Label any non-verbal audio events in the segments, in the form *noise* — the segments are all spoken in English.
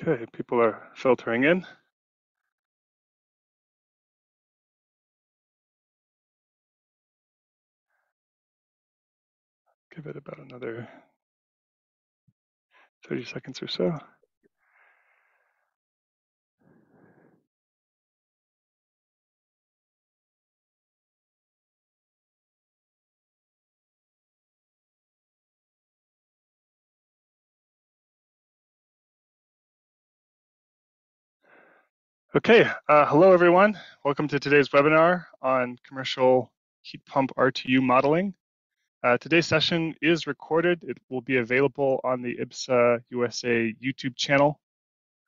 Okay, people are filtering in. Give it about another 30 seconds or so. Okay, uh, hello everyone. Welcome to today's webinar on commercial heat pump RTU modeling. Uh, today's session is recorded. It will be available on the IBPSA USA YouTube channel.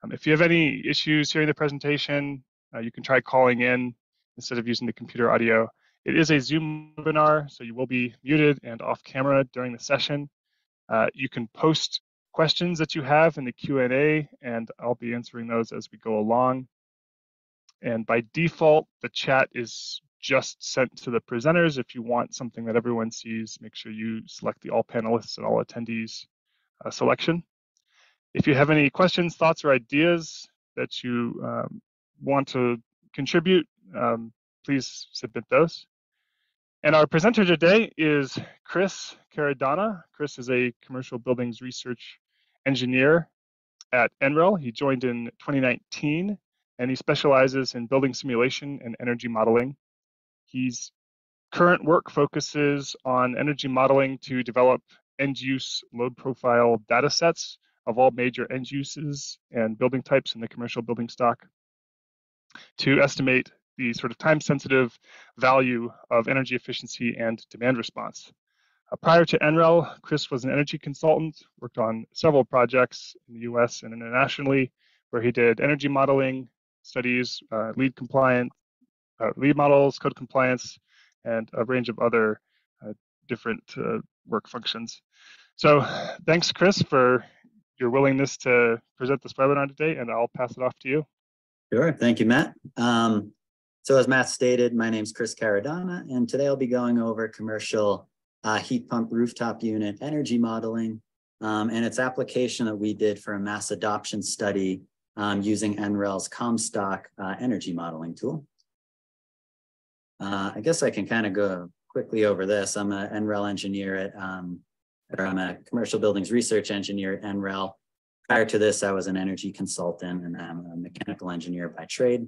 Um, if you have any issues hearing the presentation, uh, you can try calling in instead of using the computer audio. It is a Zoom webinar, so you will be muted and off camera during the session. Uh, you can post questions that you have in the Q&A, and I'll be answering those as we go along. And by default, the chat is just sent to the presenters. If you want something that everyone sees, make sure you select the all panelists and all attendees uh, selection. If you have any questions, thoughts, or ideas that you um, want to contribute, um, please submit those. And our presenter today is Chris CaraDonna. Chris is a commercial buildings research engineer at NREL. He joined in 2019 and he specializes in building simulation and energy modeling. His current work focuses on energy modeling to develop end use load profile data sets of all major end uses and building types in the commercial building stock to estimate the sort of time sensitive value of energy efficiency and demand response. Uh, prior to NREL, Chris was an energy consultant, worked on several projects in the US and internationally, where he did energy modeling, studies, uh, LEED compliant, uh, LEED models, code compliance, and a range of other uh, different uh, work functions. So thanks, Chris, for your willingness to present this webinar today, and I'll pass it off to you. Sure, thank you, Matt. Um, so as Matt stated, my name is Chris CaraDonna, and today I'll be going over commercial uh, heat pump rooftop unit energy modeling um, and its application that we did for a mass adoption study um, using NREL's ComStock uh, energy modeling tool. Uh, I guess I can kind of go quickly over this. I'm an NREL engineer at, um, or I'm a commercial buildings research engineer at NREL. Prior to this, I was an energy consultant and I'm a mechanical engineer by trade.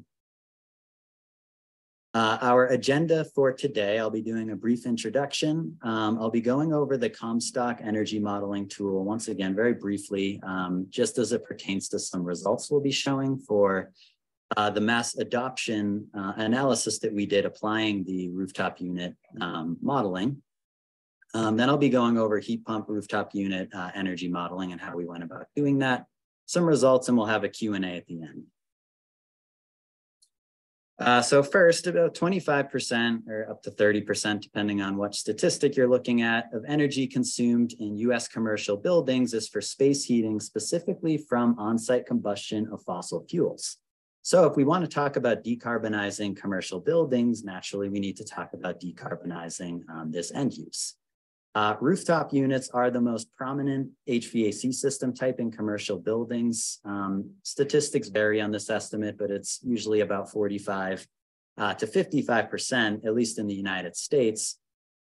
Uh, our agenda for today, I'll be doing a brief introduction. Um, I'll be going over the ComStock energy modeling tool once again, very briefly, um, just as it pertains to some results we'll be showing for uh, the mass adoption uh, analysis that we did applying the rooftop unit um, modeling. Um, then I'll be going over heat pump rooftop unit uh, energy modeling and how we went about doing that, some results, and we'll have a Q&A at the end. Uh, so first, about 25% or up to 30%, depending on what statistic you're looking at, of energy consumed in US commercial buildings is for space heating, specifically from on-site combustion of fossil fuels. So if we want to talk about decarbonizing commercial buildings, naturally we need to talk about decarbonizing um, this end use. Uh, rooftop units are the most prominent HVAC system type in commercial buildings. Um, statistics vary on this estimate, but it's usually about 45 uh, to 55%, at least in the United States.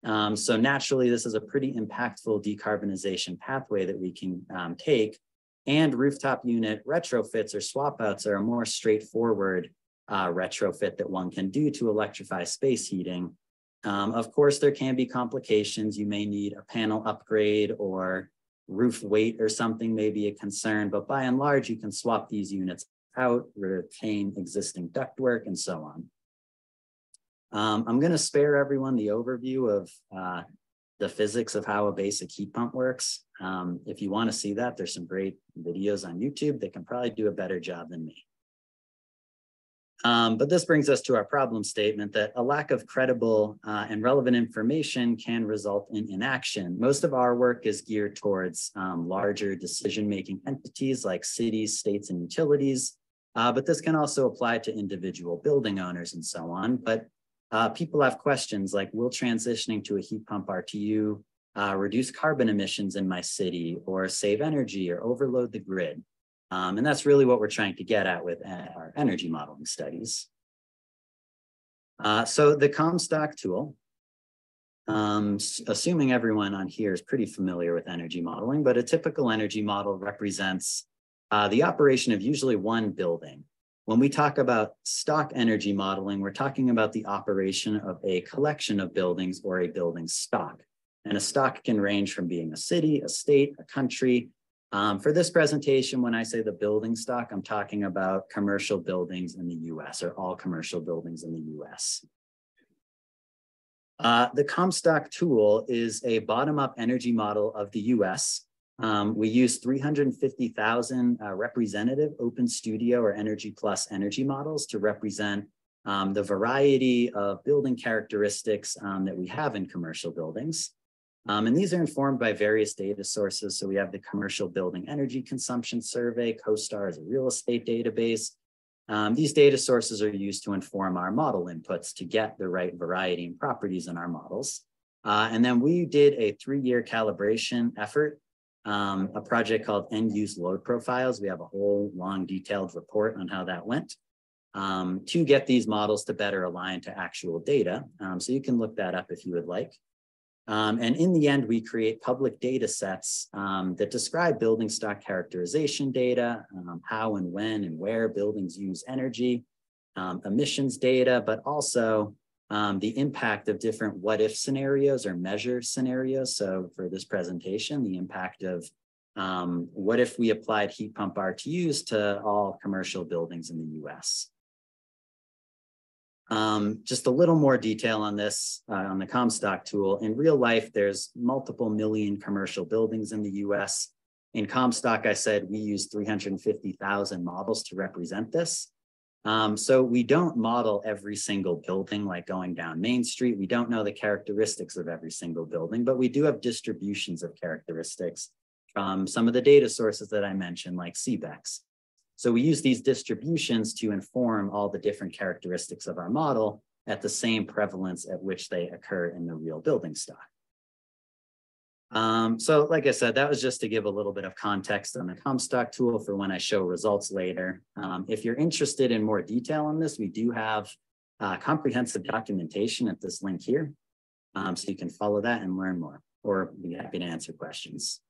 Um, so naturally, this is a pretty impactful decarbonization pathway that we can um, take. And rooftop unit retrofits or swap outs are a more straightforward uh, retrofit that one can do to electrify space heating um, of course, there can be complications. You may need a panel upgrade or roof weight or something may be a concern, but by and large, you can swap these units out, retain existing ductwork, and so on. Um, I'm going to spare everyone the overview of uh, the physics of how a basic heat pump works. Um, if you want to see that, there's some great videos on YouTube that can probably do a better job than me. Um, but this brings us to our problem statement that a lack of credible uh, and relevant information can result in inaction. Most of our work is geared towards um, larger decision-making entities like cities, states, and utilities, uh, but this can also apply to individual building owners and so on. But uh, people have questions like, will transitioning to a heat pump RTU uh, reduce carbon emissions in my city or save energy or overload the grid? Um, and that's really what we're trying to get at with our energy modeling studies. Uh, so the ComStock tool, um, assuming everyone on here is pretty familiar with energy modeling, but a typical energy model represents uh, the operation of usually one building. When we talk about stock energy modeling, we're talking about the operation of a collection of buildings or a building stock. And a stock can range from being a city, a state, a country. Um, for this presentation, when I say the building stock, I'm talking about commercial buildings in the US or all commercial buildings in the US. Uh, the ComStock tool is a bottom-up energy model of the US. Um, we use 350,000 uh, representative open studio or energy plus energy models to represent um, the variety of building characteristics um, that we have in commercial buildings. Um, and these are informed by various data sources. So we have the Commercial Building Energy Consumption Survey, CoStar is a real estate database. Um, these data sources are used to inform our model inputs to get the right variety and properties in our models. Uh, and then we did a three-year calibration effort, um, a project called End Use Load Profiles. We have a whole long detailed report on how that went um, to get these models to better align to actual data. Um, so you can look that up if you would like. Um, and in the end, we create public data sets um, that describe building stock characterization data, um, how and when and where buildings use energy, um, emissions data, but also um, the impact of different what if scenarios or measure scenarios. So for this presentation, the impact of um, what if we applied heat pump RTUs to all commercial buildings in the US. Um, just a little more detail on this, uh, on the ComStock tool. In real life, there's multiple million commercial buildings in the US. In ComStock, I said we use 350,000 models to represent this. Um, so we don't model every single building like going down Main Street. We don't know the characteristics of every single building, but we do have distributions of characteristics from some of the data sources that I mentioned, like CBECS. So we use these distributions to inform all the different characteristics of our model at the same prevalence at which they occur in the real building stock. Um, so like I said, that was just to give a little bit of context on the ComStock tool for when I show results later. Um, if you're interested in more detail on this, we do have uh, comprehensive documentation at this link here. Um, so you can follow that and learn more or be happy to answer questions.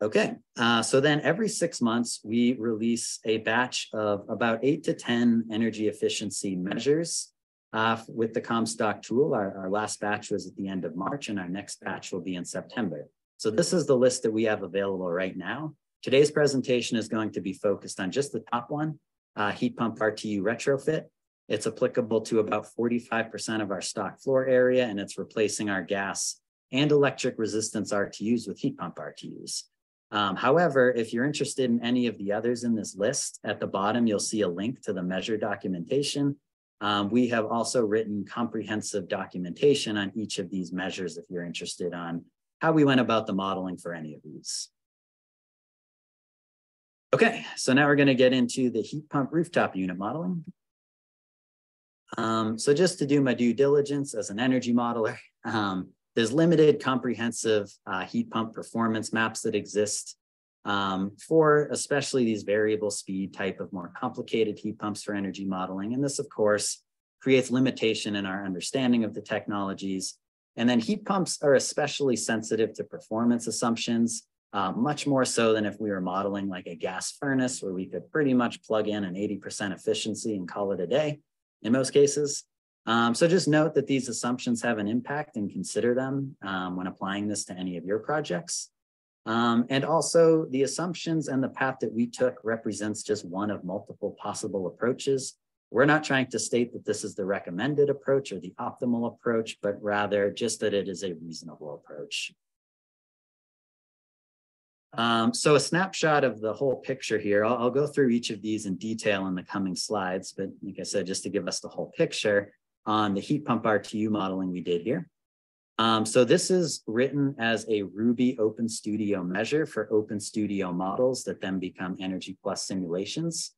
Okay, uh, so then every six months, we release a batch of about eight to 10 energy efficiency measures uh, with the ComStock tool. Our, our last batch was at the end of March and our next batch will be in September. So this is the list that we have available right now. Today's presentation is going to be focused on just the top one, uh, heat pump RTU retrofit. It's applicable to about 45% of our stock floor area and it's replacing our gas and electric resistance RTUs with heat pump RTUs. Um, however, if you're interested in any of the others in this list, at the bottom, you'll see a link to the measure documentation. Um, we have also written comprehensive documentation on each of these measures if you're interested on how we went about the modeling for any of these. Okay, so now we're going to get into the heat pump rooftop unit modeling. Um, so just to do my due diligence as an energy modeler, *laughs* um, there's limited comprehensive uh, heat pump performance maps that exist um, for especially these variable speed type of more complicated heat pumps for energy modeling. And this, of course, creates limitation in our understanding of the technologies. And then heat pumps are especially sensitive to performance assumptions, uh, much more so than if we were modeling like a gas furnace where we could pretty much plug in an 80% efficiency and call it a day in most cases. Um, so just note that these assumptions have an impact and consider them um, when applying this to any of your projects. Um, and also the assumptions and the path that we took represents just one of multiple possible approaches. We're not trying to state that this is the recommended approach or the optimal approach, but rather just that it is a reasonable approach. Um, so a snapshot of the whole picture here, I'll, I'll, go through each of these in detail in the coming slides, but like I said, just to give us the whole picture, on the heat pump RTU modeling we did here. Um, so this is written as a Ruby Open Studio measure for Open Studio models that then become Energy Plus simulations.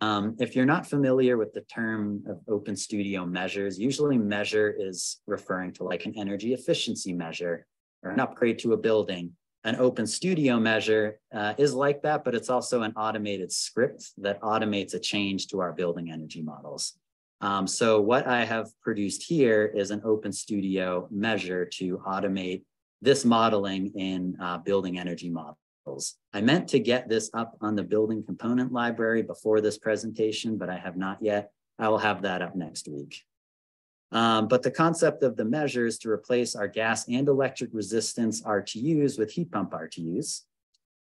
Um, if you're not familiar with the term of Open Studio measures, usually measure is referring to like an energy efficiency measure or an upgrade to a building. an open studio measure uh, is like that, but it's also an automated script that automates a change to our building energy models. Um, so what I have produced here is an open studio measure to automate this modeling in uh, building energy models. I meant to get this up on the building component library before this presentation, but I have not yet. I will have that up next week. Um, but the concept of the measure is to replace our gas and electric resistance RTUs with heat pump RTUs.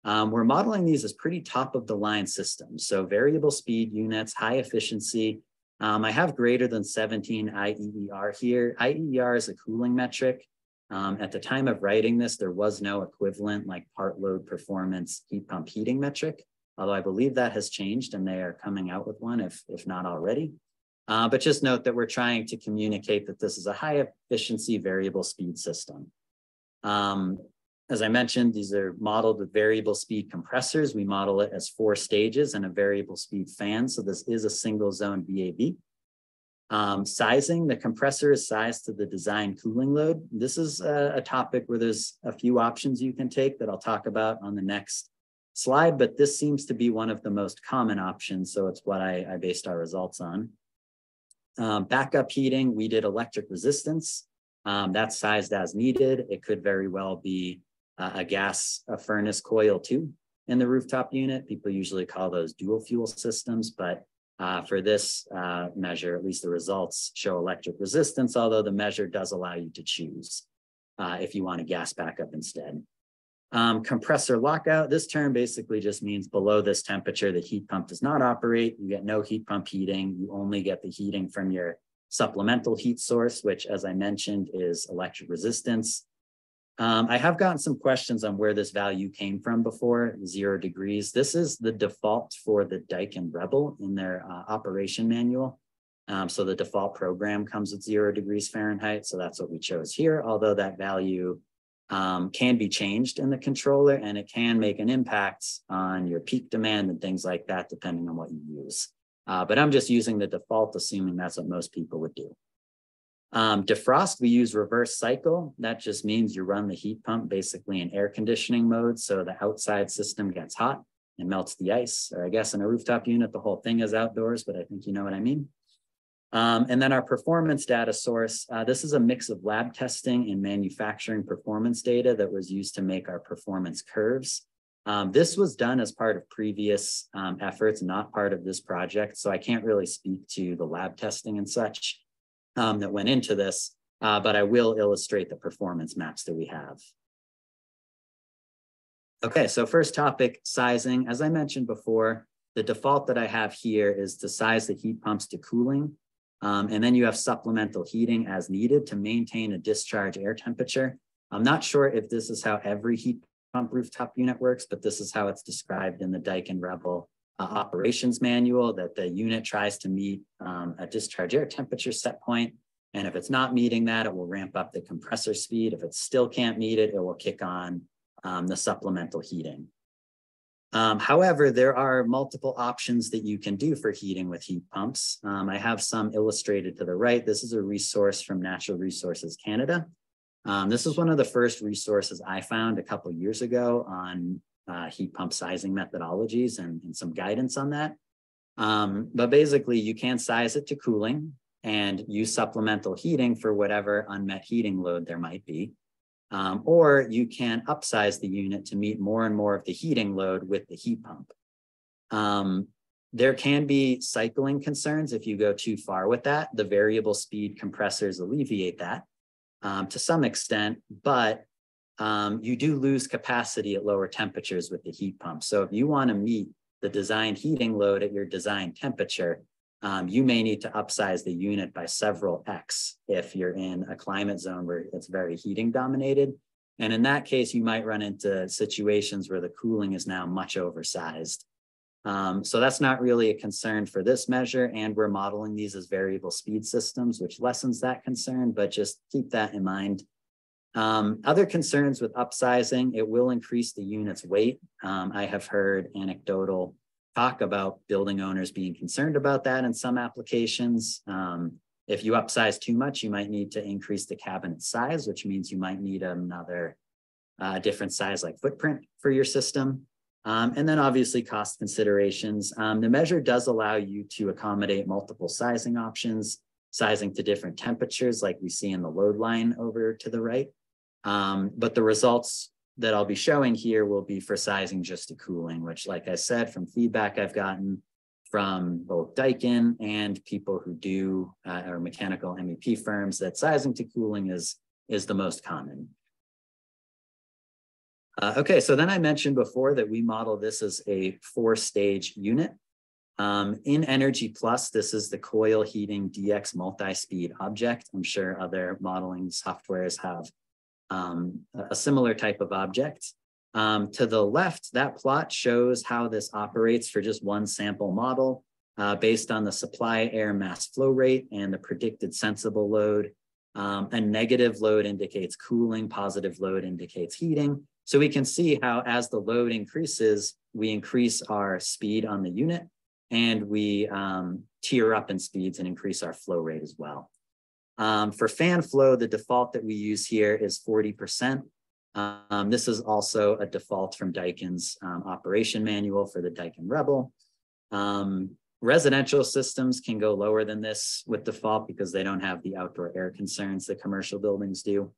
Um, we're modeling these as pretty top of the line systems. So variable speed units, high efficiency. Um, I have greater than 17 IEER here. IEER is a cooling metric. Um, at the time of writing this, there was no equivalent like part load performance heat pump heating metric, although I believe that has changed and they are coming out with one if, if not already. Uh, but just note that we're trying to communicate that this is a high efficiency variable speed system. Um, as I mentioned, these are modeled with variable speed compressors. We model it as four stages and a variable speed fan. So this is a single zone VAV. Um, sizing, the compressor is sized to the design cooling load. This is a, a topic where there's a few options you can take that I'll talk about on the next slide, but this seems to be one of the most common options. So it's what I, I based our results on. Um, backup heating, we did electric resistance. Um, that's sized as needed. It could very well be uh, a gas a furnace coil too in the rooftop unit. People usually call those dual fuel systems, but uh, for this uh, measure, at least the results show electric resistance, although the measure does allow you to choose uh, if you want a gas backup instead. Um, compressor lockout, this term basically just means below this temperature, the heat pump does not operate. You get no heat pump heating. You only get the heating from your supplemental heat source, which as I mentioned is electric resistance. Um, I have gotten some questions on where this value came from before, zero degrees. This is the default for the Daikin Rebel in their uh, operation manual. Um, so the default program comes with zero degrees Fahrenheit. So that's what we chose here, although that value um, can be changed in the controller and it can make an impact on your peak demand and things like that, depending on what you use. Uh, but I'm just using the default, assuming that's what most people would do. Um, defrost, we use reverse cycle. That just means you run the heat pump basically in air conditioning mode. So the outside system gets hot and melts the ice, or I guess in a rooftop unit, the whole thing is outdoors, but I think you know what I mean. Um, and then our performance data source, uh, this is a mix of lab testing and manufacturing performance data that was used to make our performance curves. Um, this was done as part of previous um, efforts, not part of this project. So I can't really speak to the lab testing and such um, that went into this, uh, but I will illustrate the performance maps that we have. Okay, so first topic, sizing. As I mentioned before, the default that I have here is to size the heat pumps to cooling. Um, and then you have supplemental heating as needed to maintain a discharge air temperature. I'm not sure if this is how every heat pump rooftop unit works, but this is how it's described in the Daikin Rebel uh, operations manual that the unit tries to meet um, a discharge air temperature set point. And if it's not meeting that, it will ramp up the compressor speed. If it still can't meet it, it will kick on um, the supplemental heating. Um, however, there are multiple options that you can do for heating with heat pumps. Um, I have some illustrated to the right. This is a resource from Natural Resources Canada. Um, this is one of the first resources I found a couple years ago on uh, heat pump sizing methodologies and, and some guidance on that. Um, but basically, you can size it to cooling and use supplemental heating for whatever unmet heating load there might be. Um, or you can upsize the unit to meet more and more of the heating load with the heat pump. Um, there can be cycling concerns if you go too far with that. The variable speed compressors alleviate that um, to some extent, but um, you do lose capacity at lower temperatures with the heat pump. So if you want to meet the design heating load at your design temperature, um, you may need to upsize the unit by several X if you're in a climate zone where it's very heating dominated. And in that case, you might run into situations where the cooling is now much oversized. Um, so that's not really a concern for this measure. And we're modeling these as variable speed systems, which lessens that concern, but just keep that in mind. Um, other concerns with upsizing, it will increase the unit's weight. Um, I have heard anecdotal talk about building owners being concerned about that in some applications. Um, if you upsize too much, you might need to increase the cabinet size, which means you might need another uh, different size like footprint for your system. Um, and then obviously cost considerations. Um, the measure does allow you to accommodate multiple sizing options, sizing to different temperatures like we see in the load line over to the right. Um, but the results that I'll be showing here will be for sizing just to cooling, which like I said, from feedback I've gotten from both Daikin and people who do uh, or mechanical MEP firms that sizing to cooling is, is the most common. Uh, okay, so then I mentioned before that we model this as a four stage unit. Um, in Energy Plus, this is the coil heating DX multi-speed object. I'm sure other modeling softwares have um, a similar type of object. Um, to the left, that plot shows how this operates for just one sample model uh, based on the supply air mass flow rate and the predicted sensible load. Um, a negative load indicates cooling, positive load indicates heating. So we can see how as the load increases, we increase our speed on the unit and we um, tier up in speeds and increase our flow rate as well. Um, for fan flow, the default that we use here is 40%. Um, this is also a default from Daikin's um, operation manual for the Daikin Rebel. Um, residential systems can go lower than this with default because they don't have the outdoor air concerns that commercial buildings do.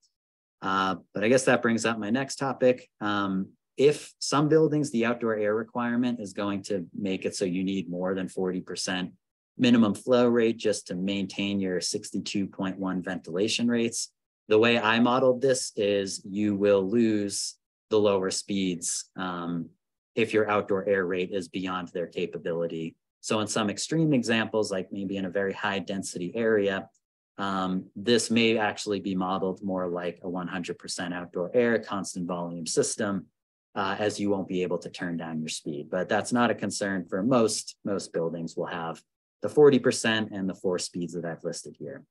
Uh, but I guess that brings up my next topic. Um, if some buildings, the outdoor air requirement is going to make it so you need more than 40% minimum flow rate just to maintain your 62.1 ventilation rates. The way I modeled this is you will lose the lower speeds um, if your outdoor air rate is beyond their capability. So in some extreme examples, like maybe in a very high density area, um, this may actually be modeled more like a 100% outdoor air constant volume system, uh, as you won't be able to turn down your speed. But that's not a concern for most, most buildings will have the 40% and the four speeds that I've listed here.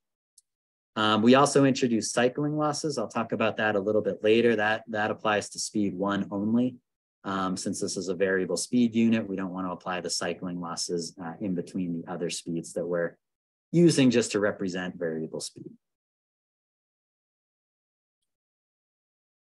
Um, we also introduced cycling losses. I'll talk about that a little bit later. That, that applies to speed one only. Um, since this is a variable speed unit, we don't want to apply the cycling losses uh, in between the other speeds that we're using just to represent variable speed.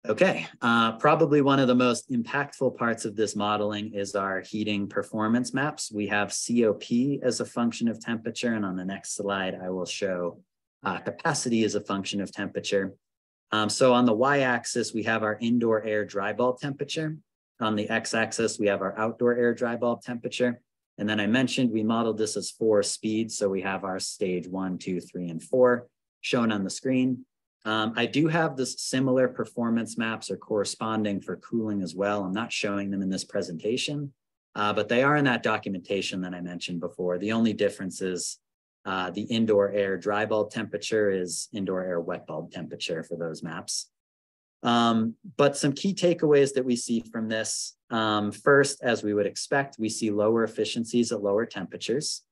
Okay, uh, probably one of the most impactful parts of this modeling is our heating performance maps. We have COP as a function of temperature, and on the next slide, I will show uh, capacity as a function of temperature. Um, so on the y-axis, we have our indoor air dry bulb temperature. On the x-axis, we have our outdoor air dry bulb temperature. And then I mentioned we modeled this as four speeds. So we have our stage one, two, three, and four shown on the screen. Um, I do have this similar performance maps or corresponding for cooling as well. I'm not showing them in this presentation, uh, but they are in that documentation that I mentioned before. The only difference is uh, the indoor air dry bulb temperature is indoor air wet bulb temperature for those maps. Um, but some key takeaways that we see from this, um, first, as we would expect, we see lower efficiencies at lower temperatures.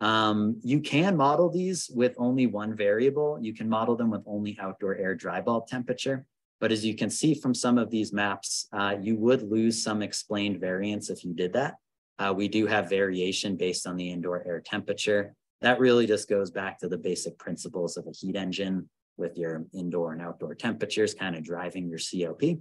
Um, you can model these with only one variable. You can model them with only outdoor air dry bulb temperature. But as you can see from some of these maps, uh, you would lose some explained variance if you did that. Uh, we do have variation based on the indoor air temperature. That really just goes back to the basic principles of a heat engine with your indoor and outdoor temperatures kind of driving your COP.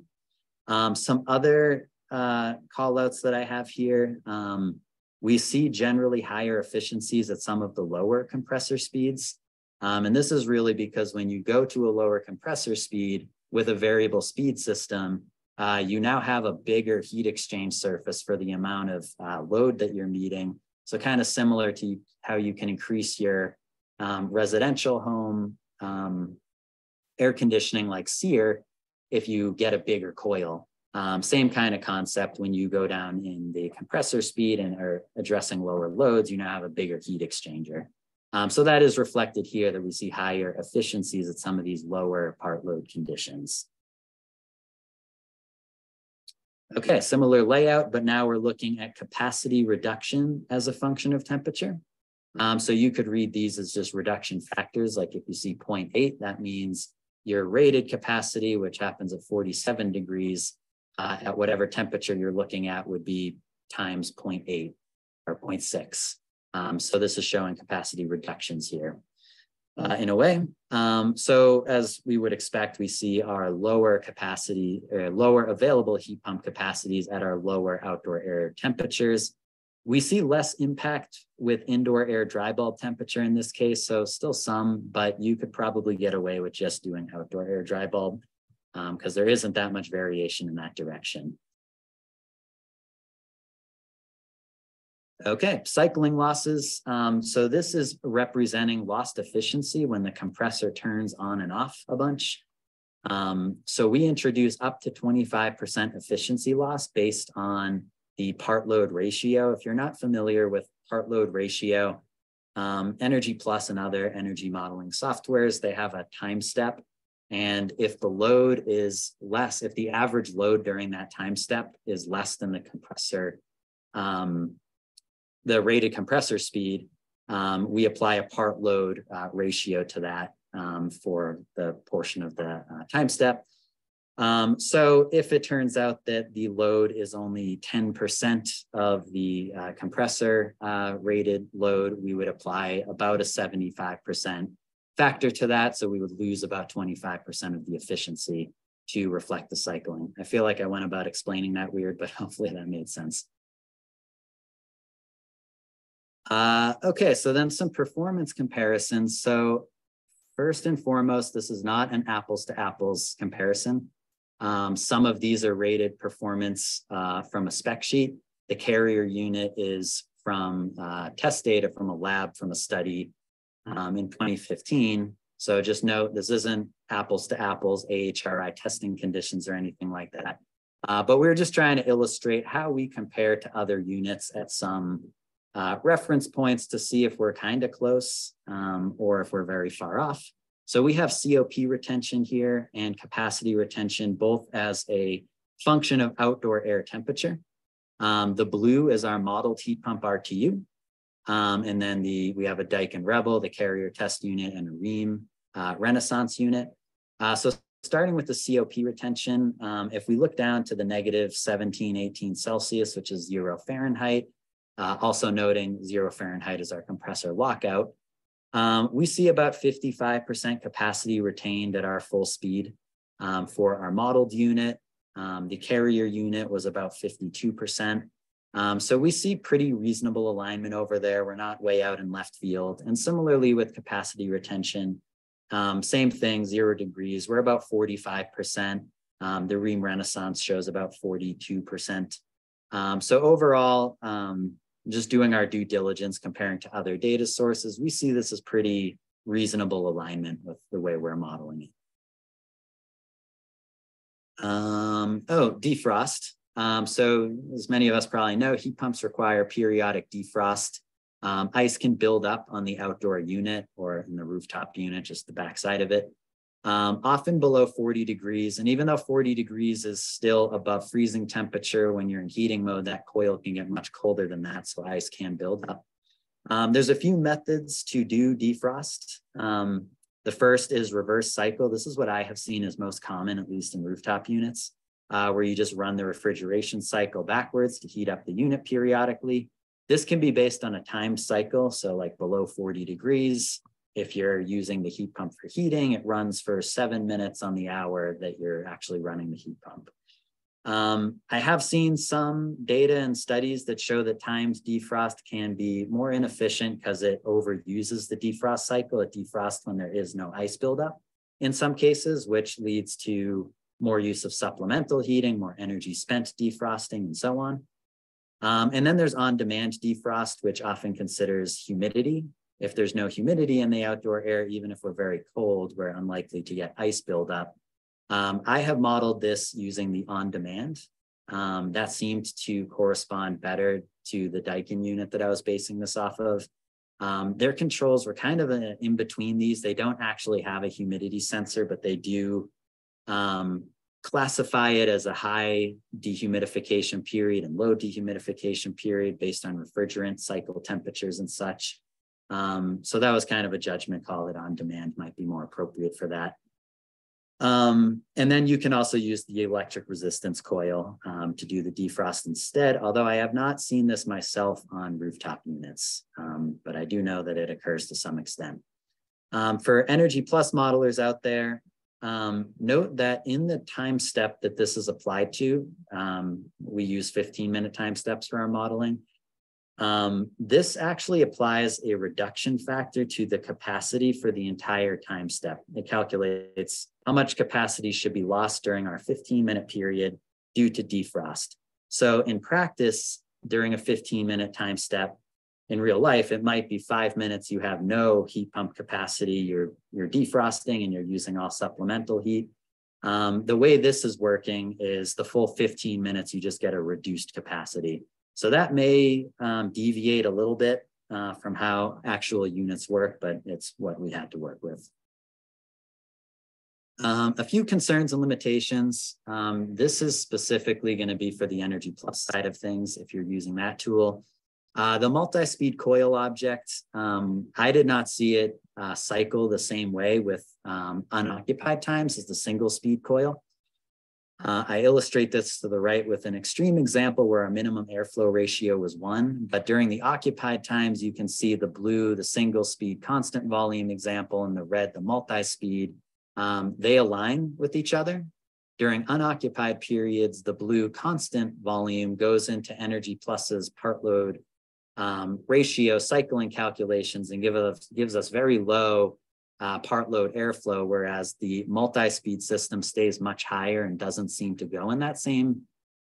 Um, some other uh, call outs that I have here. Um, we see generally higher efficiencies at some of the lower compressor speeds. Um, and this is really because when you go to a lower compressor speed with a variable speed system, uh, you now have a bigger heat exchange surface for the amount of uh, load that you're meeting. So kind of similar to how you can increase your um, residential home um, air conditioning like SEER if you get a bigger coil. Um, same kind of concept when you go down in the compressor speed and are addressing lower loads, you now have a bigger heat exchanger. Um, so that is reflected here that we see higher efficiencies at some of these lower part load conditions. Okay, similar layout, but now we're looking at capacity reduction as a function of temperature. Um, so you could read these as just reduction factors. Like if you see 0.8, that means your rated capacity, which happens at 47 degrees, uh, at whatever temperature you're looking at would be times 0.8 or 0.6. Um, so this is showing capacity reductions here. uh, in a way. Um, so as we would expect, we see our lower capacity, uh, lower available heat pump capacities at our lower outdoor air temperatures. We see less impact with indoor air dry bulb temperature in this case, so still some, but you could probably get away with just doing outdoor air dry bulb because um, there isn't that much variation in that direction. Okay, cycling losses. Um, so this is representing lost efficiency when the compressor turns on and off a bunch. Um, so we introduce up to 25% efficiency loss based on the part load ratio. If you're not familiar with part load ratio, um, Energy Plus and other energy modeling softwares, they have a time step. And if the load is less, if the average load during that time step is less than the compressor, um, the rated compressor speed, um, we apply a part load uh, ratio to that um, for the portion of the uh, time step. Um, so if it turns out that the load is only 10% of the uh, compressor uh, rated load, we would apply about a 75% factor to that. So we would lose about 25% of the efficiency to reflect the cycling. I feel like I went about explaining that weird, but *laughs* hopefully that made sense. Uh, okay, so then some performance comparisons. So first and foremost, this is not an apples to apples comparison. Um, some of these are rated performance uh, from a spec sheet. The carrier unit is from uh, test data from a lab from a study um, in 2015. So just note this isn't apples to apples AHRI testing conditions or anything like that. Uh, but we're just trying to illustrate how we compare to other units at some uh, reference points to see if we're kind of close um, or if we're very far off. So we have COP retention here and capacity retention, both as a function of outdoor air temperature. Um, the blue is our modeled heat pump RTU. Um, and then the we have a Daikin Rebel, the carrier test unit, and a Rheem uh, Renaissance unit. Uh, so starting with the COP retention, um, if we look down to the negative 17, 18 Celsius, which is zero Fahrenheit, uh, also noting zero Fahrenheit is our compressor lockout. Um, we see about 55% capacity retained at our full speed um, for our modeled unit. Um, the carrier unit was about 52%. Um, so we see pretty reasonable alignment over there. We're not way out in left field. And similarly with capacity retention, um, same thing, zero degrees. We're about 45%. Um, the Rheem Renaissance shows about 42%. so overall, just doing our due diligence comparing to other data sources, we see this as pretty reasonable alignment with the way we're modeling it. Um, oh, defrost. Um, so as many of us probably know, heat pumps require periodic defrost. Um, ice can build up on the outdoor unit or in the rooftop unit, just the backside of it um, often below 40 degrees. And even though 40 degrees is still above freezing temperature, when you're in heating mode, that coil can get much colder than that, so ice can build up. Um, there's a few methods to do defrost. Um, the first is reverse cycle. This is what I have seen is most common, at least in rooftop units, uh, where you just run the refrigeration cycle backwards to heat up the unit periodically. This can be based on a time cycle, so like below 40 degrees, if you're using the heat pump for heating, it runs for seven minutes on the hour that you're actually running the heat pump. Um, I have seen some data and studies that show that times defrost can be more inefficient because it overuses the defrost cycle. It defrosts when there is no ice buildup in some cases, which leads to more use of supplemental heating, more energy spent defrosting, and so on. Um, and then there's on-demand defrost, which often considers humidity if there's no humidity in the outdoor air, even if we're very cold, we're unlikely to get ice buildup. Um, I have modeled this using the on-demand. Um, that seemed to correspond better to the Daikin unit that I was basing this off of. Um, their controls were kind of in between these. They don't actually have a humidity sensor, but they do um, classify it as a high dehumidification period and low dehumidification period based on refrigerant cycle temperatures and such. Um, so that was kind of a judgment call that on demand might be more appropriate for that. Um, and then you can also use the electric resistance coil um, to do the defrost instead, although I have not seen this myself on rooftop units, um, but I do know that it occurs to some extent. Um, for Energy Plus modelers out there, um, note that in the time step that this is applied to, um, we use 15 minute time steps for our modeling. Um, this actually applies a reduction factor to the capacity for the entire time step. It calculates how much capacity should be lost during our 15 minute period due to defrost. So in practice, during a 15 minute time step, in real life, it might be five minutes, you have no heat pump capacity, you're, you're defrosting and you're using all supplemental heat. Um, the way this is working is the full 15 minutes, you just get a reduced capacity. So that may um, deviate a little bit uh, from how actual units work, but it's what we had to work with. Um, a few concerns and limitations. Um, this is specifically going to be for the Energy Plus side of things if you're using that tool. Uh, the multi-speed coil object, um, I did not see it uh, cycle the same way with um, unoccupied times as the single speed coil. Uh, I illustrate this to the right with an extreme example where our minimum airflow ratio was one, but during the occupied times, you can see the blue, the single speed constant volume example, and the red, the multi-speed, um, they align with each other. During unoccupied periods, the blue constant volume goes into Energy pluses part load um, ratio cycling calculations and give us, gives us very low uh, part load airflow, whereas the multi-speed system stays much higher and doesn't seem to go in that same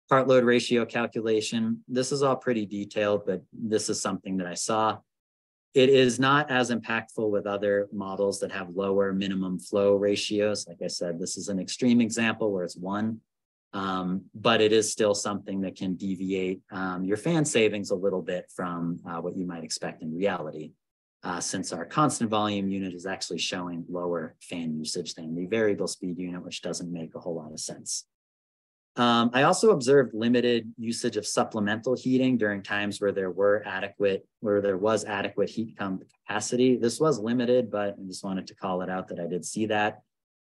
part load ratio calculation. This is all pretty detailed, but this is something that I saw. It is not as impactful with other models that have lower minimum flow ratios. Like I said, this is an extreme example where it's one um, but it is still something that can deviate um, your fan savings a little bit from uh, what you might expect in reality, uh, since our constant volume unit is actually showing lower fan usage than the variable speed unit, which doesn't make a whole lot of sense. Um, I also observed limited usage of supplemental heating during times where there were adequate, where there was adequate heat capacity. This was limited, but I just wanted to call it out that I did see that.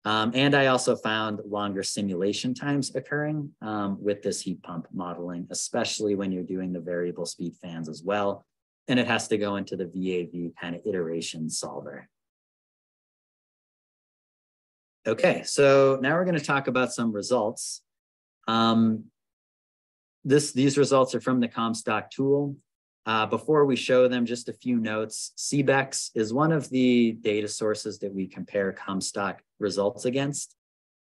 Um, and I also found longer simulation times occurring um, with this heat pump modeling, especially when you're doing the variable speed fans as well. And it has to go into the VAV kind of iteration solver. Okay, so now we're going to talk about some results. Um, this, these results are from the ComStock tool. Uh, before we show them, just a few notes. CBECS is one of the data sources that we compare ComStock results against.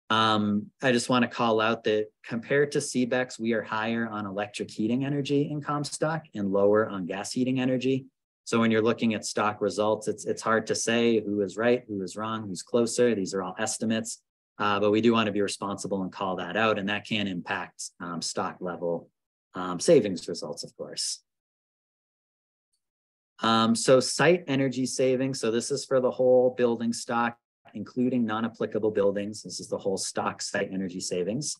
Um, I just want to call out that compared to CBECS, we are higher on electric heating energy in ComStock and lower on gas heating energy. So when you're looking at stock results, it's, it's hard to say who is right, who is wrong, who's closer. These are all estimates, uh, but we do want to be responsible and call that out, and that can impact um, stock level um, savings results, of course. Um, so site energy savings. So this is for the whole building stock, including non-applicable buildings. This is the whole stock site energy savings.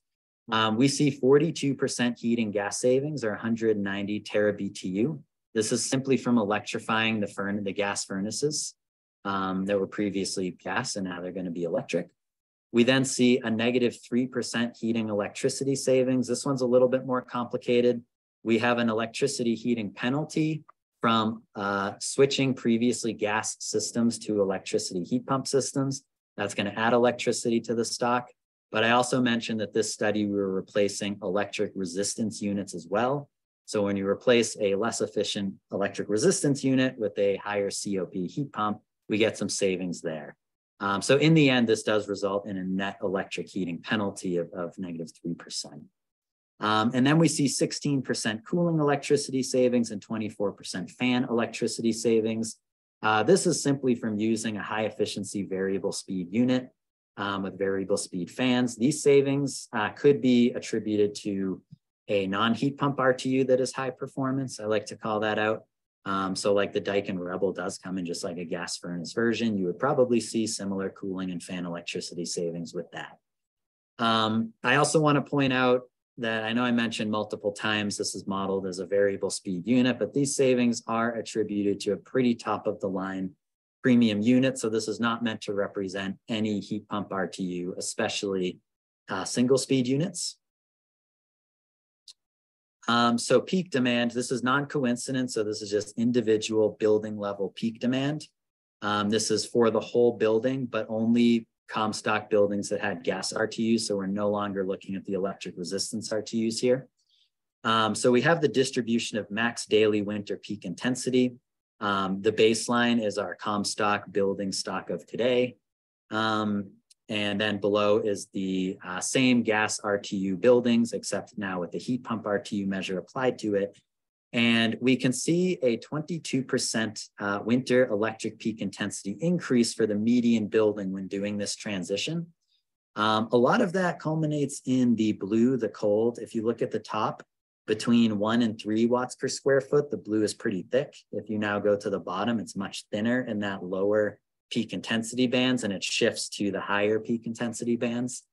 Um, we see 42% heating gas savings or 190 terabtu. This is simply from electrifying the, furn the gas furnaces um, that were previously gas and now they're going to be electric. We then see a negative 3% heating electricity savings. This one's a little bit more complicated. We have an electricity heating penalty from uh, switching previously gas systems to electricity heat pump systems. That's going to add electricity to the stock. But I also mentioned that this study, we were replacing electric resistance units as well. So when you replace a less efficient electric resistance unit with a higher COP heat pump, we get some savings there. Um, so in the end, this does result in a net electric heating penalty of, of negative 3%. Um, and then we see 16% cooling electricity savings and 24% fan electricity savings. Uh, this is simply from using a high efficiency variable speed unit um, with variable speed fans. These savings uh, could be attributed to a non-heat pump RTU that is high performance. I like to call that out. Um, so like the Daikin Rebel does come in just like a gas furnace version, you would probably see similar cooling and fan electricity savings with that. Um, I also want to point out that I know I mentioned multiple times, this is modeled as a variable speed unit, but these savings are attributed to a pretty top of the line premium unit. So this is not meant to represent any heat pump RTU, especially uh, single speed units. Um, so peak demand, this is non-coincident. So this is just individual building level peak demand. Um, this is for the whole building, but only ComStock buildings that had gas RTUs. So we're no longer looking at the electric resistance RTUs here. Um, so we have the distribution of max daily winter peak intensity. Um, the baseline is our ComStock building stock of today. Um, and then below is the uh, same gas RTU buildings, except now with the heat pump RTU measure applied to it. And we can see a 22% uh, winter electric peak intensity increase for the median building when doing this transition. Um, a lot of that culminates in the blue, the cold. If you look at the top, between one and three watts per square foot, the blue is pretty thick. If you now go to the bottom, it's much thinner in that lower peak intensity bands and it shifts to the higher peak intensity bands.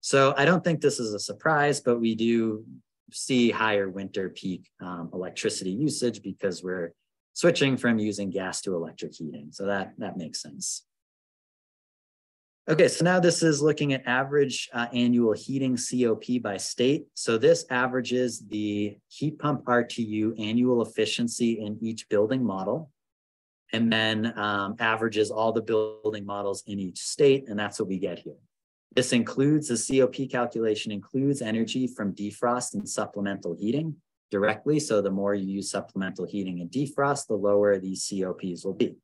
So I don't think this is a surprise, but we do see higher winter peak um, electricity usage because we're switching from using gas to electric heating. So that, that makes sense. Okay, so now this is looking at average uh, annual heating COP by state. So this averages the heat pump RTU annual efficiency in each building model and then um, averages all the building models in each state, and that's what we get here. This includes, the COP calculation includes energy from defrost and supplemental heating directly. So the more you use supplemental heating and defrost, the lower these COPs will be.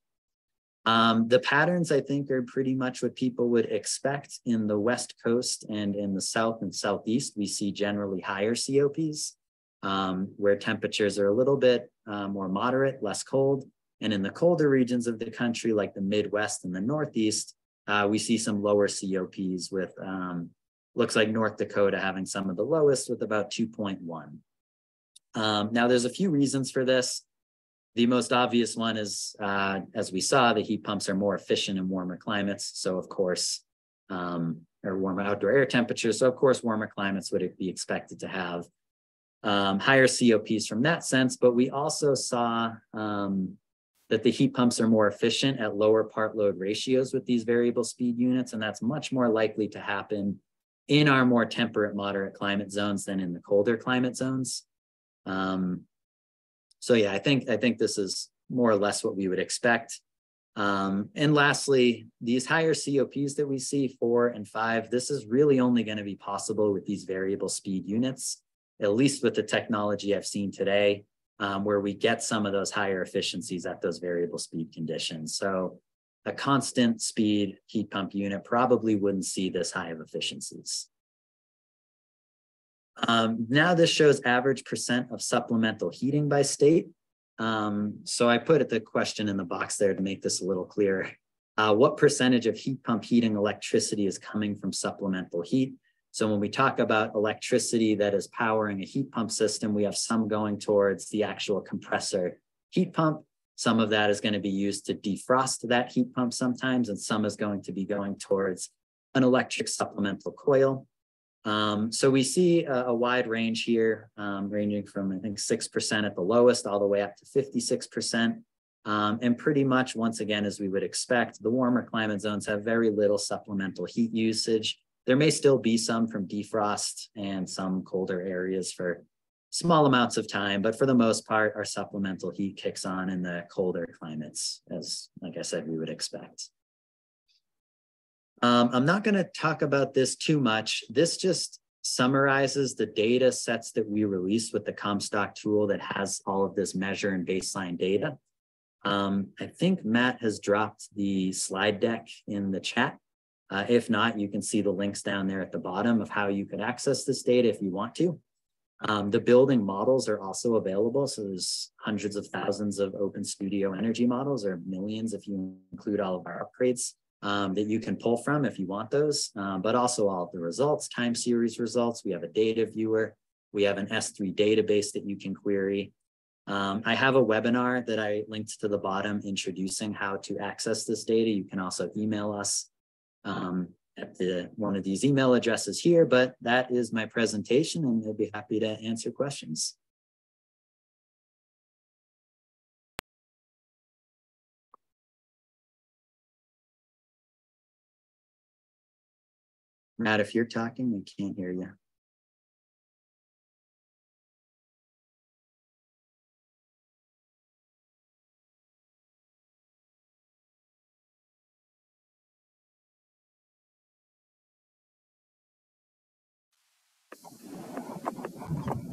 Um, the patterns, I think, are pretty much what people would expect in the West Coast and in the South and Southeast. We see generally higher COPs, um, where temperatures are a little bit uh, more moderate, less cold. And in the colder regions of the country, like the Midwest and the Northeast, uh, we see some lower COPs with, um, looks like North Dakota having some of the lowest with about 2.1. Um, now, there's a few reasons for this. The most obvious one is, uh, as we saw, the heat pumps are more efficient in warmer climates. So, of course, um, or warmer outdoor air temperatures. So, of course, warmer climates would be expected to have um, higher COPs from that sense. But we also saw um, that the heat pumps are more efficient at lower part load ratios with these variable speed units, and that's much more likely to happen in our more temperate, moderate climate zones than in the colder climate zones. Um, so yeah, I think I think this is more or less what we would expect. Um, and lastly, these higher COPs that we see four and five, this is really only going to be possible with these variable speed units, at least with the technology I've seen today um, where we get some of those higher efficiencies at those variable speed conditions. So a constant speed heat pump unit probably wouldn't see this high of efficiencies. Um, now this shows average percent of supplemental heating by state. Um, so I put the question in the box there to make this a little clearer. Uh, what percentage of heat pump heating electricity is coming from supplemental heat? So when we talk about electricity that is powering a heat pump system, we have some going towards the actual compressor heat pump. Some of that is going to be used to defrost that heat pump sometimes, and some is going to be going towards an electric supplemental coil. Um, so we see a, a wide range here, um, ranging from I think 6% at the lowest all the way up to 56%. Um, and pretty much once again, as we would expect, the warmer climate zones have very little supplemental heat usage. There may still be some from defrost and some colder areas for small amounts of time, but for the most part, our supplemental heat kicks on in the colder climates, as like I said, we would expect. Um, I'm not going to talk about this too much. This just summarizes the data sets that we release with the ComStock tool that has all of this measure and baseline data. Um, I think Matt has dropped the slide deck in the chat. Uh, if not, you can see the links down there at the bottom of how you could access this data if you want to. Um, the building models are also available. So there's hundreds of thousands of OpenStudio energy models or millions if you include all of our upgrades um, that you can pull from if you want those, um, but also all of the results, time series results. We have a data viewer. We have an S3 database that you can query. Um, I have a webinar that I linked to the bottom introducing how to access this data. You can also email us um, at the one of these email addresses here, but that is my presentation and I'll be happy to answer questions. Matt, if you're talking, I can't hear you.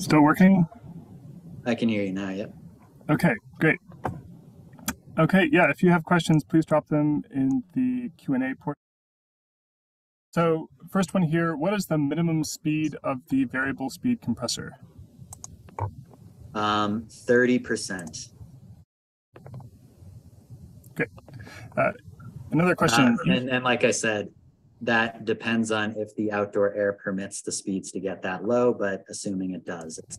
Still working? I can hear you now. Yep. Okay, great. Okay, yeah, if you have questions, please drop them in the Q&A portion. So first one here, what is the minimum speed of the variable speed compressor? Um, 30%. Okay. Uh, another question. Uh, and, and like I said, that depends on if the outdoor air permits the speeds to get that low, but assuming it does, it's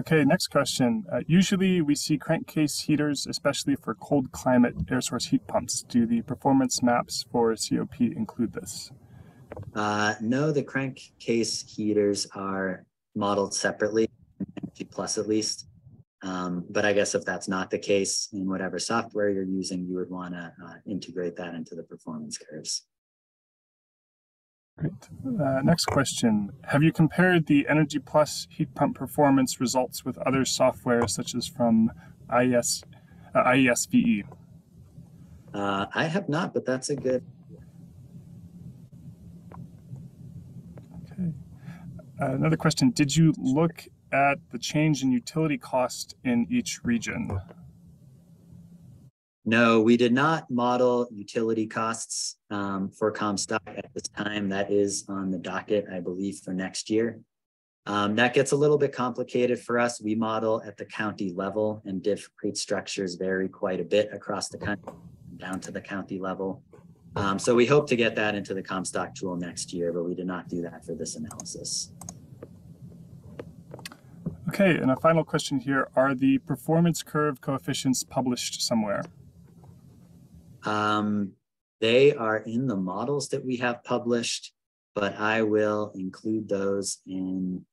Okay, next question. Uh, usually we see crankcase heaters, especially for cold climate air source heat pumps. Do the performance maps for COP include this? Uh, no, the crankcase heaters are modeled separately, G plus at least. Um, but I guess if that's not the case in whatever software you're using, you would want to uh, integrate that into the performance curves. Great. Uh, next question. Have you compared the EnergyPlus heat pump performance results with other software such as from IES, uh, IESVE? Uh, I have not, but that's a good. Okay. Uh, another question. Did you look at the change in utility cost in each region? No, we did not model utility costs um, for ComStock at this time. That is on the docket, I believe, for next year. Um, that gets a little bit complicated for us. We model at the county level and diff structures vary quite a bit across the country down to the county level. Um, so we hope to get that into the ComStock tool next year, but we did not do that for this analysis. Okay, and a final question here. Are the performance curve coefficients published somewhere? Um, they are in the models that we have published, but I will include those in.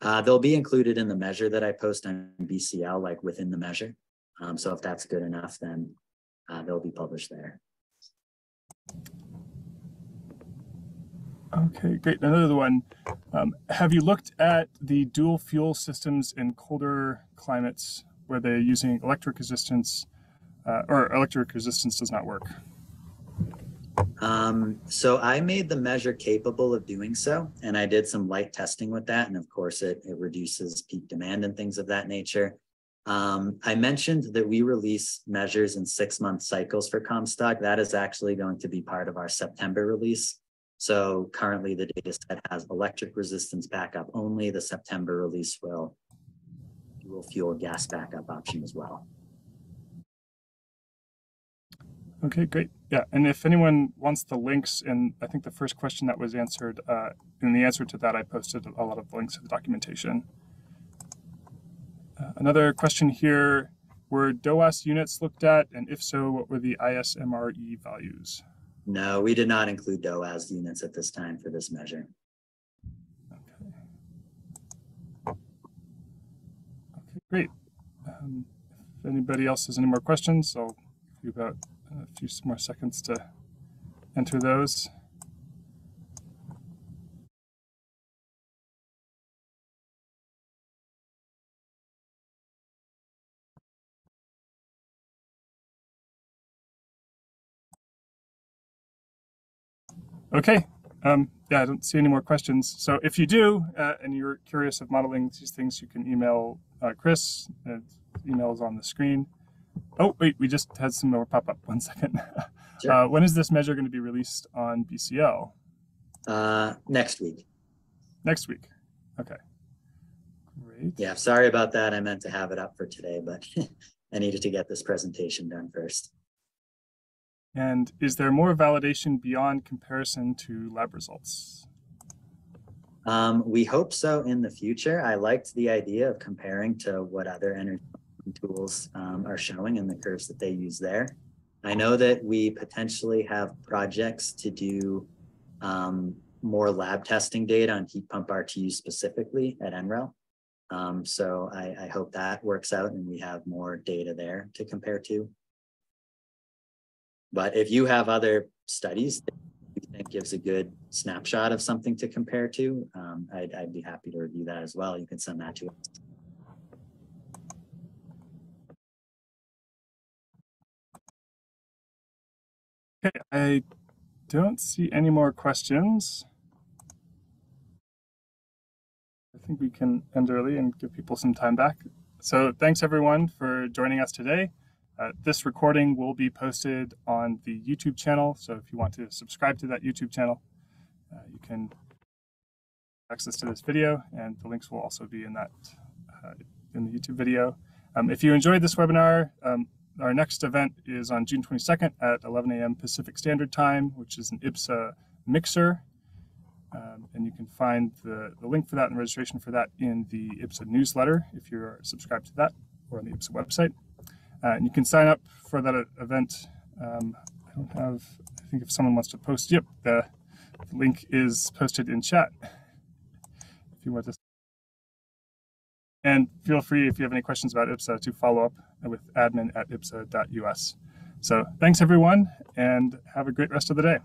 Uh, they'll be included in the measure that I post on BCL, like within the measure. Um, so if that's good enough, then uh, they'll be published there. Okay, great. Another one. Um, have you looked at the dual fuel systems in colder climates where they're using electric resistance uh, or electric resistance does not work? Um, so I made the measure capable of doing so, and I did some light testing with that. And of course, it, it reduces peak demand and things of that nature. Um, I mentioned that we release measures in six month cycles for ComStock. That is actually going to be part of our September release. So currently the data set has electric resistance backup only. The September release will dual fuel gas backup option as well. Okay, great. Yeah, and if anyone wants the links, and I think the first question that was answered, uh, in the answer to that, I posted a lot of links to the documentation. Uh, another question here, were DOAS units looked at? And if so, what were the ISMRE values? No, we did not include DOAS units at this time for this measure. Okay, okay great. Um, if anybody else has any more questions, I'll give you about a few more seconds to enter those. Okay, um, yeah, I don't see any more questions. So if you do, uh, and you're curious of modeling these things, you can email uh, Chris. Uh, email is on the screen. Oh, wait, we just had some more pop up. *laughs* One second. Sure. Uh, when is this measure going to be released on BCL? Uh, next week. Next week. Okay. Great. Yeah, sorry about that. I meant to have it up for today, but *laughs* I needed to get this presentation done first. And is there more validation beyond comparison to lab results? Um, we hope so in the future. I liked the idea of comparing to what other energy tools um, are showing in the curves that they use there. I know that we potentially have projects to do um, more lab testing data on heat pump RTU specifically at NREL. Um, so I, I, hope that works out and we have more data there to compare to. But if you have other studies that you think gives a good snapshot of something to compare to, um, I'd, I'd be happy to review that as well. You can send that to us. Okay, I don't see any more questions. I think we can end early and give people some time back. So thanks everyone for joining us today. Uh, this recording will be posted on the YouTube channel. So if you want to subscribe to that YouTube channel, uh, you can access to this video and the links will also be in that uh, in the YouTube video. Um, if you enjoyed this webinar, um, our next event is on June 22nd at 11 a.m. Pacific Standard Time, which is an IBPSA mixer. Um, and you can find the, the link for that and registration for that in the IBPSA newsletter if you're subscribed to that or on the IBPSA website. Uh, and you can sign up for that event. Um, I don't have, I think if someone wants to post, yep, the, the link is posted in chat if you want to. And feel free, if you have any questions about IBPSA, to follow up with admin at ibpsa.us. So thanks everyone and have a great rest of the day.